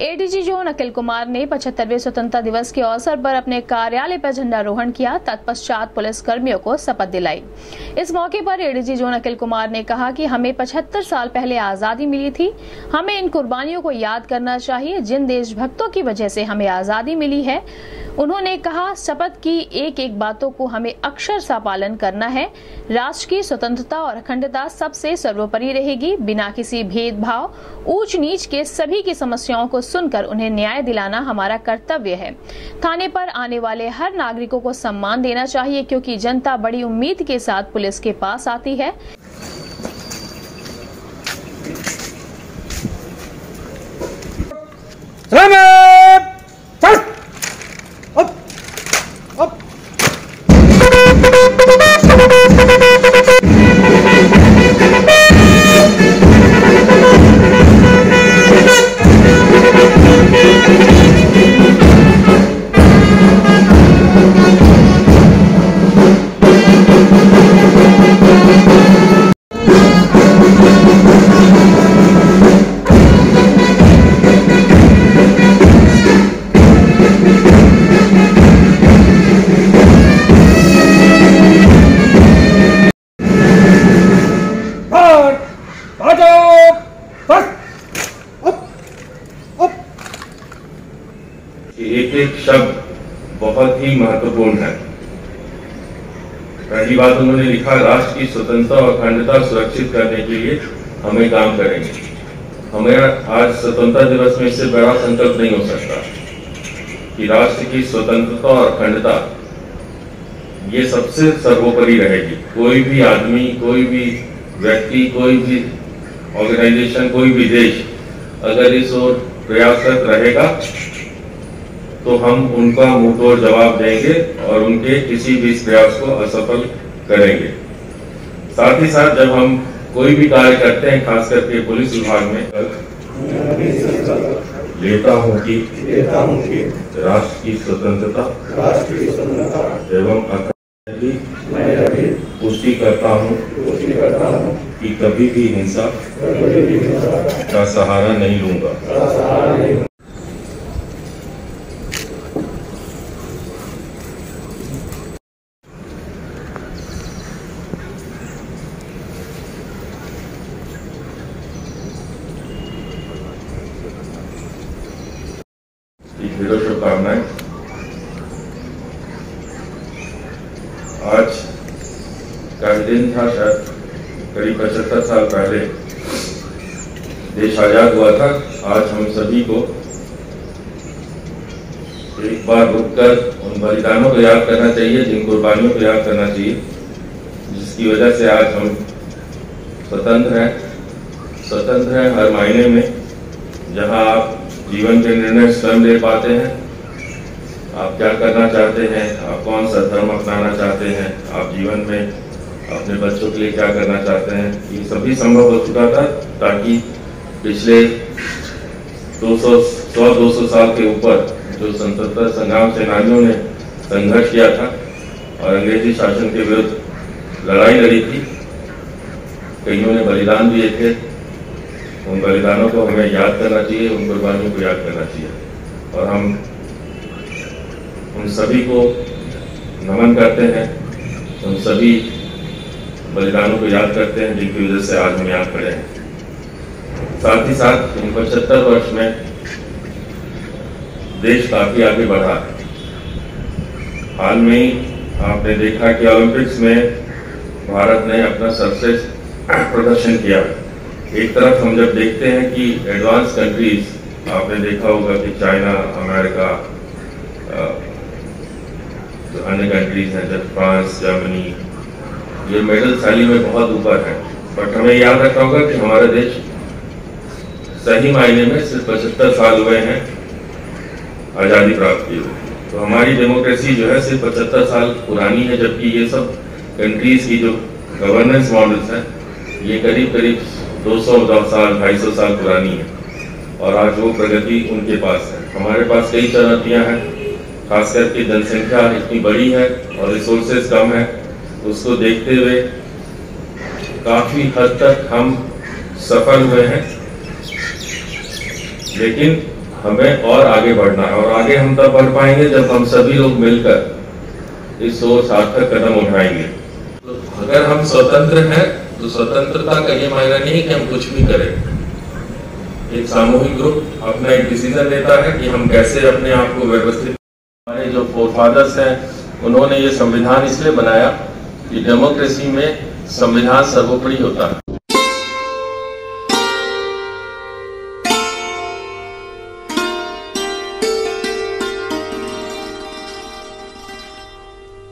ADG zone Akhil Kumar ने पचहत्तरवें स्वतंत्रता दिवस के अवसर पर अपने कार्यालय पर झंडारोहण किया, तत्पश्चात पुलिस कर्मियों को शपथ दिलाई। इस मौके पर एडीजी जोन अखिल कुमार ने कहा कि हमें 75 साल पहले आज़ादी मिली थी। हमें इन कुर्बानियों को याद करना चाहिए, जिन देशभक्तों की वजह से हमें आज़ादी मिली है। उन्होंने कहा, शपथ की एक एक बातों को हमें अक्षर सा पालन करना है। राष्ट्र की स्वतंत्रता और अखंडता सबसे सर्वोपरि रहेगी। बिना किसी भेदभाव ऊंच नीच के सभी की समस्याओं को सुनकर उन्हें न्याय दिलाना हमारा कर्तव्य है। थाने पर आने वाले हर नागरिकों को सम्मान देना चाहिए, क्योंकि जनता बड़ी उम्मीद के साथ पुलिस के पास आती है। एक एक शब्द बहुत ही महत्वपूर्ण है। पहली बात उन्होंने लिखा, राष्ट्र की स्वतंत्रता और अखंडता सुरक्षित करने के लिए हमें काम करेंगे। हमें आज स्वतंत्रता दिवस में इससे बड़ा संकल्प नहीं हो सकता कि राष्ट्र की स्वतंत्रता और अखंडता ये सबसे सर्वोपरि रहेगी। कोई भी आदमी, कोई भी व्यक्ति, कोई भी ऑर्गेनाइजेशन कोई भी देश अगर इस ओर प्रयासरत रहेगा तो हम उनका मुँह तोड़ जवाब देंगे और उनके किसी भी प्रयास को असफल करेंगे। साथ ही साथ जब हम कोई भी कार्य करते हैं खास करके पुलिस विभाग में लेता हूँ कि राष्ट्र की स्वतंत्रता एवं पुष्टि करता हूँ कि कभी भी हिंसा का सहारा नहीं लूँगा। ढेरों शुभकामनाएँ आज का दिन था शायद करीब पचहत्तर साल पहले। देश आज़ाद हुआ था। आज हम सभी को एक बार रुककर उन बलिदानों को याद करना चाहिए, जिन कुर्बानियों को याद करना चाहिए, जिसकी वजह से आज हम स्वतंत्र हैं। स्वतंत्र हैं हर मायने में, जहाँ आप जीवन के निर्णय स्वयं ले पाते हैं। आप क्या करना चाहते हैं? आप कौन सा धर्म अपनाना चाहते हैं? आप जीवन में अपने बच्चों के लिए क्या करना चाहते हैं? ये सभी संभव हो चुका था ताकि पिछले 200 सौ दो सौ साल के ऊपर जो स्वतंत्रता संग्राम सेनानियों ने संघर्ष किया था और अंग्रेज़ी शासन के विरुद्ध लड़ाई लड़ी थी, कईयों ने बलिदान दिए थे। उन बलिदानों को हमें याद करना चाहिए, उन कुर्बानियों को याद करना चाहिए। और हम उन सभी को नमन करते हैं, उन सभी बलिदानों को याद करते हैं, जिनकी वजह से आज हम यहाँ खड़े हैं। साथ ही साथ इन पचहत्तर वर्ष में देश काफ़ी आगे बढ़ा। है हाल में ही आपने देखा कि ओलंपिक्स में भारत ने अपना सर्वश्रेष्ठ प्रदर्शन किया। एक तरफ़ हम जब देखते हैं कि एडवांस कंट्रीज़ आपने देखा होगा कि चाइना अमेरिका अ, जो अन्य कंट्रीज़ हैं जैसे फ्रांस जर्मनी ये मेडल थैली में बहुत ऊपर है। बट हमें याद रखना होगा कि हमारा देश सही मायने में सिर्फ़ पचहत्तर साल हुए हैं आज़ादी प्राप्त किए हुए। तो हमारी डेमोक्रेसी जो है सिर्फ़ पचहत्तर साल पुरानी है जबकि ये सब कंट्रीज़ की जो गवर्नेंस मॉडल्स हैं ये करीब करीब 200 साल 250 साल पुरानी है। और आज वो प्रगति उनके पास है। हमारे पास कई चुनौतियाँ हैं खास करके जनसंख्या इतनी बड़ी है और रिसोर्सेज कम है। उसको देखते हुए काफ़ी हद तक हम सफल हुए हैं। लेकिन हमें और आगे बढ़ना है। और आगे हम तब बढ़ पाएँगे जब हम सभी लोग मिलकर इस ओर सार्थक कदम उठाएँगे। तो अगर हम स्वतंत्र हैं तो स्वतंत्रता का ये मायना नहीं कि हम कुछ भी करें। एक सामूहिक ग्रुप अपना एक डिसीज़न लेता है कि हम कैसे अपने आप को व्यवस्थित हमारे जो फोरफादर्स हैं, उन्होंने ये संविधान इसलिए बनाया कि डेमोक्रेसी में संविधान सर्वोपरि होता है।